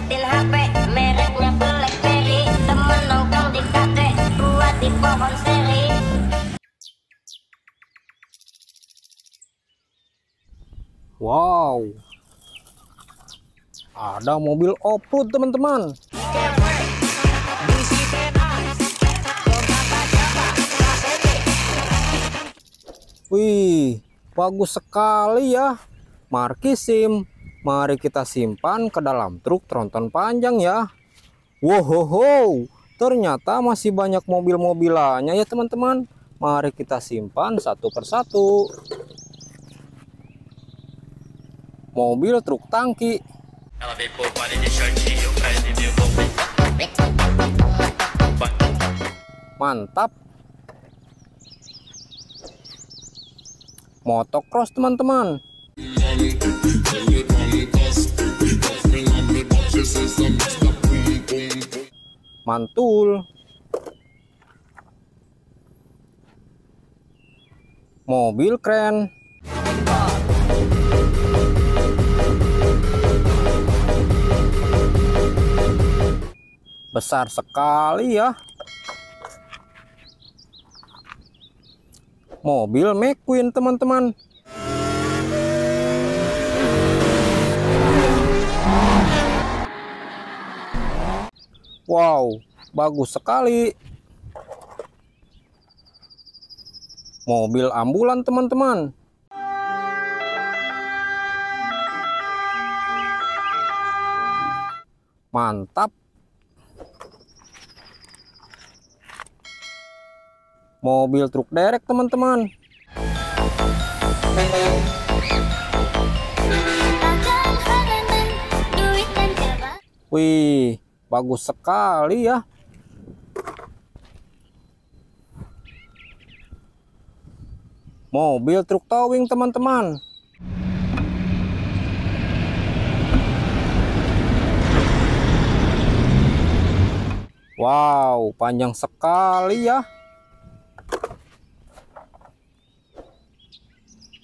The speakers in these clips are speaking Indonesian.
updatein HP mereknya Blackberry temen nongkrong di kafe buat di pohon seri. Wow. Ada mobil off-road teman-teman. Wih, bagus sekali ya. Marki SIM, Mari kita simpan ke dalam truk tronton panjang ya. Wohoho, ternyata masih banyak mobil-mobilannya ya teman-teman. Mari kita simpan satu persatu. Mobil truk tangki. Mantap. Motocross teman-teman. mantul. Mobil keren. Besar sekali ya. Mobil McQueen teman-teman. Wow, bagus sekali. Mobil ambulan teman-teman. Mantap. Mobil truk derek teman-teman. Wih, bagus sekali ya. Mobil truk towing teman-teman. Wow panjang sekali ya.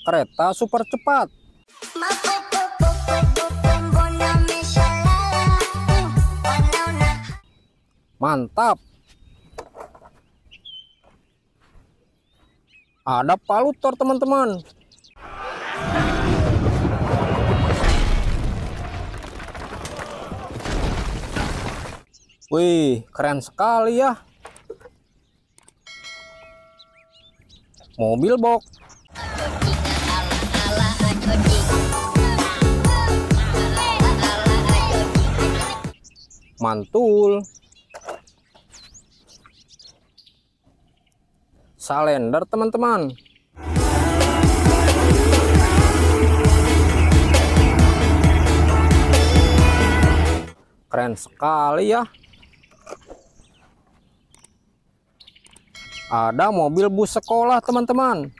Kereta super cepat. Mantap. Ada palutor teman-teman. Wih, keren sekali ya. Mobil box. Mantul. salender teman-teman. Keren sekali ya. Ada mobil bus sekolah teman-teman.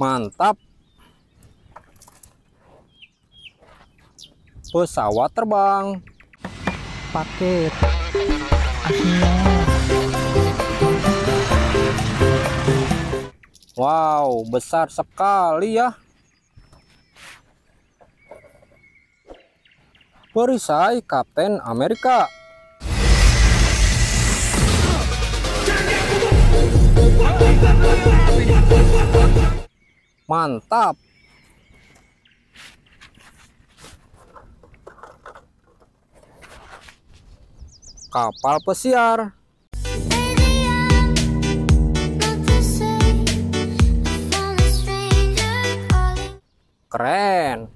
Mantap. Pesawat terbang paket. Akhirnya wow besar sekali ya. Perisai Kapten Amerika. Mantap. kapal pesiar. Keren.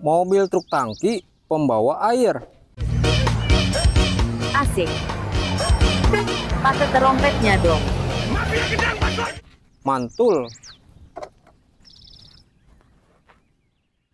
Mobil truk tangki pembawa air. Asik. Pakai terompetnya dong. Mantul.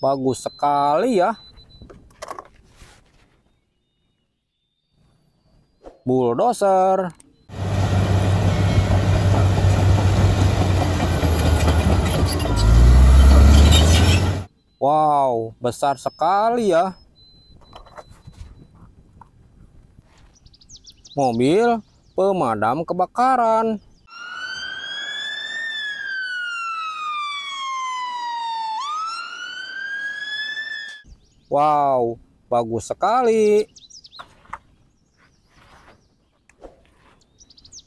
Bagus sekali ya. Bulldozer. Wow, besar sekali ya. Mobil pemadam kebakaran. Wow, bagus sekali.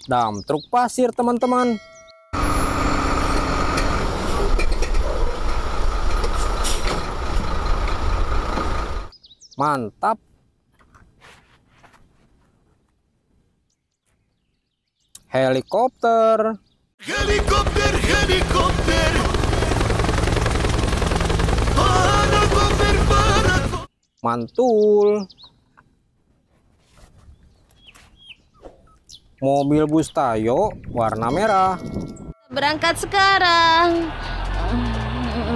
Dam truk pasir, teman-teman. Mantap. Helikopter. Helikopter, helikopter. Mantul. Mobil bus Tayo warna merah. Berangkat sekarang.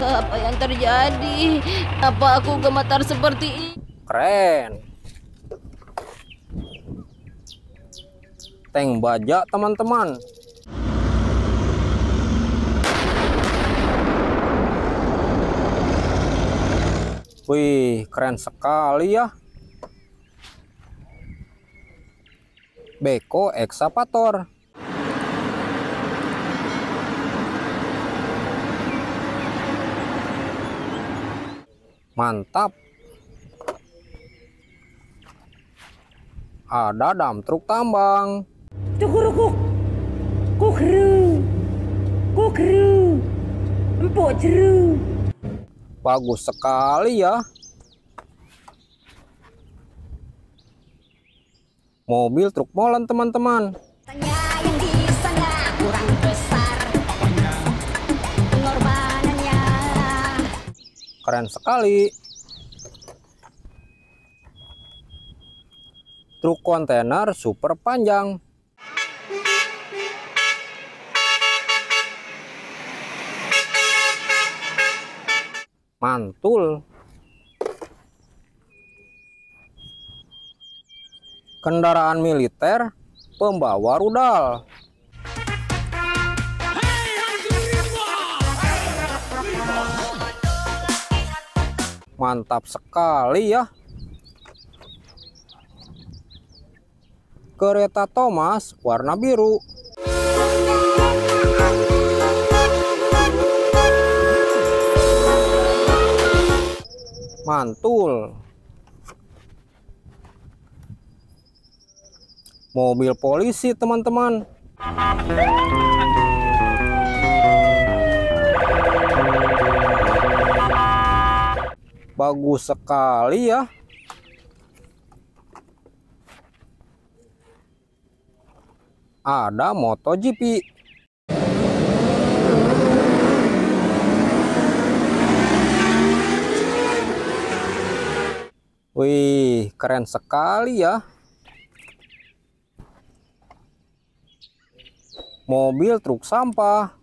Apa yang terjadi? Apa aku gemetar seperti ini? Keren. Tank baja teman-teman. Wih, keren sekali ya. Beko eksavator. Mantap. Ada dam truk tambang. Cukurukuk. Kukru. Kukru. Empuk jeru. Bagus sekali ya. Mobil truk molen teman-teman. Keren sekali. Truk kontainer super panjang. Mantul. Kendaraan militer pembawa rudal. Mantap sekali ya. Kereta Thomas warna biru. Mantul. Mobil polisi, teman-teman. Bagus sekali ya. Ada MotoGP. Wih, keren sekali ya. Mobil truk sampah.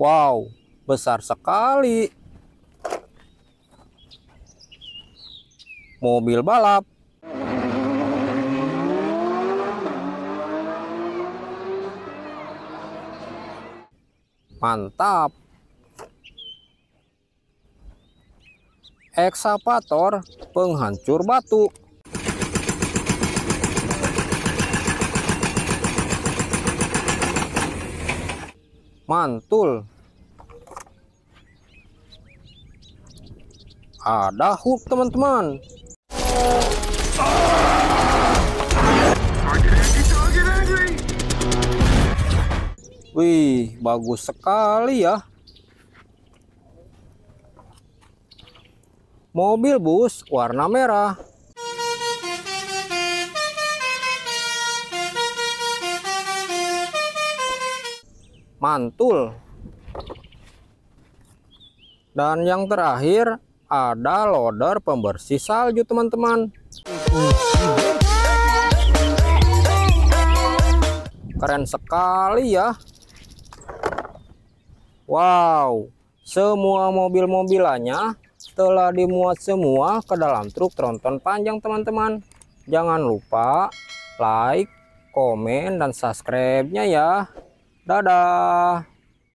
Wow, besar sekali. Mobil balap. Mantap. Eksavator penghancur batu. Mantul. Ada hook teman-teman. Wih, bagus sekali ya. Mobil bus warna merah. mantul. Dan yang terakhir ada loader pembersih salju teman-teman. Keren sekali ya. Wow, semua mobil-mobilannya telah dimuat semua ke dalam truk tronton panjang teman-teman. Jangan lupa like, komen, dan subscribe-nya ya. Dadah.